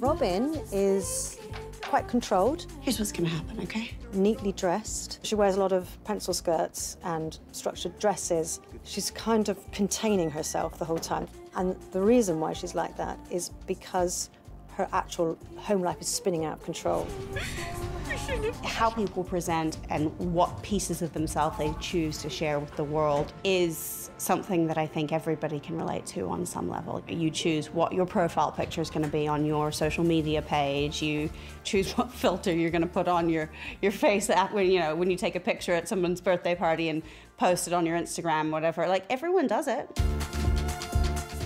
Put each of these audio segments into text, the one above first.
Robin is quite controlled, Here's what's gonna happen, okay? neatly dressed. She wears a lot of pencil skirts and structured dresses. She's kind of containing herself the whole time. And the reason why she's like that is because her actual home life is spinning out of control. How people present and what pieces of themselves they choose to share with the world is something that I think everybody can relate to on some level. You choose what your profile picture is going to be on your social media page. You choose what filter you're going to put on your, your face when you know when you take a picture at someone's birthday party and post it on your Instagram, whatever. Like everyone does it.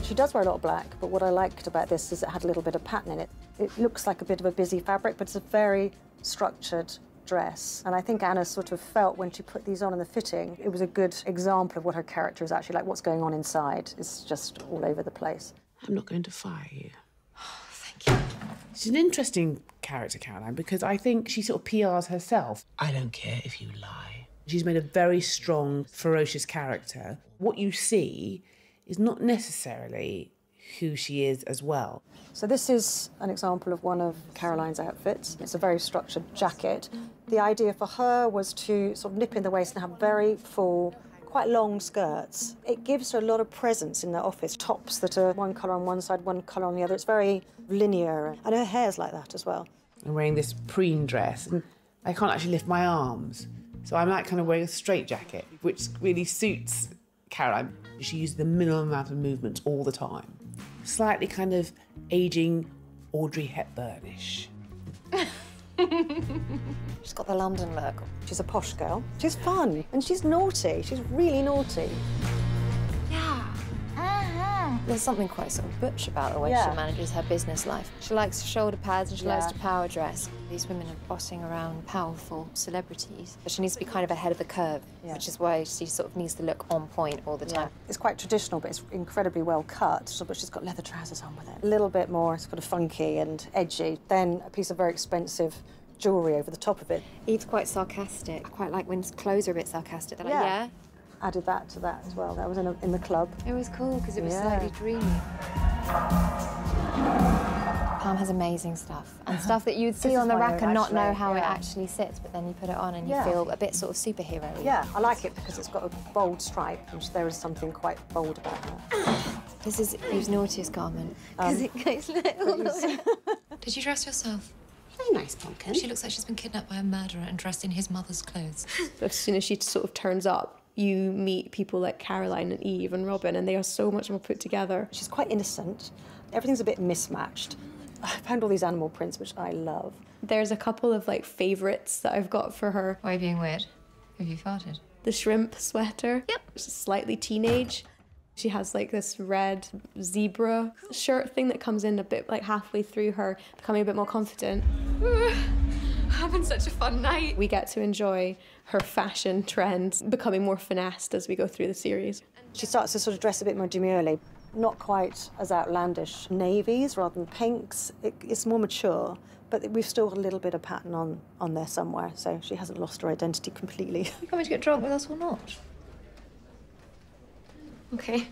She does wear a lot of black, but what I liked about this is it had a little bit of pattern in it. It looks like a bit of a busy fabric, but it's a very structured dress. And I think Anna sort of felt when she put these on in the fitting, it was a good example of what her character is actually like. What's going on inside is just all over the place. I'm not going to fire you. thank you. She's an interesting character, Caroline, because I think she sort of PRs herself. I don't care if you lie. She's made a very strong, ferocious character. What you see is not necessarily who she is as well. So this is an example of one of Caroline's outfits. It's a very structured jacket. The idea for her was to sort of nip in the waist and have very full, quite long skirts. It gives her a lot of presence in the office. Tops that are one colour on one side, one colour on the other. It's very linear. And her hair's like that as well. I'm wearing this preen dress and I can't actually lift my arms. So I'm like kind of wearing a straight jacket, which really suits Caroline. She uses the minimum amount of movement all the time. Slightly kind of aging Audrey Hepburnish. She's got the London look. She's a posh girl. She's fun and she's naughty. She's really naughty. There's something quite sort of butch about the way Yeah. she manages her business life. She likes shoulder pads and she likes to power dress. These women are bossing around powerful celebrities. But she needs to be kind of ahead of the curve, Yeah. which is why she sort of needs to look on point all the time. It's quite traditional, but it's incredibly well cut. So, but she's got leather trousers on with it. A little bit more sort of funky and edgy. Then a piece of very expensive jewellery over the top of it. Eve's quite sarcastic. I quite like when clothes are a bit sarcastic. They're like, Yeah. Yeah. Added that to that as well. That was in, a, in the club. It was cool because it was Yeah. slightly dreamy. Palm has amazing stuff and stuff that you'd see on the rack and not know actually, how it actually sits, but then you put it on and you Yeah. feel a bit sort of superhero Yeah, I like it because it's got a bold stripe, and there is something quite bold about her. This is Eve's naughtiest garment. Um, Because it goes little. Did you dress yourself? Very nice pumpkin. She looks like she's been kidnapped by a murderer and dressed in his mother's clothes. as soon as she sort of turns up, you meet people like Caroline and Eve and Robin, and they are so much more put together. She's quite innocent. Everything's a bit mismatched. I found all these animal prints, which I love. There's a couple of like favourites that I've got for her. Why are you being weird? Have you farted? The shrimp sweater. Yep. Which is slightly teenage. She has like this red zebra shirt thing that comes in a bit like halfway through her becoming a bit more confident. Having such a fun night. We get to enjoy her fashion trends becoming more finessed as we go through the series. She starts to sort of dress a bit more demurely, not quite as outlandish. Navies rather than pinks. It, it's more mature, but we've still got a little bit of pattern on, on there somewhere, so she hasn't lost her identity completely. Are You coming to get drunk with us or not? Okay.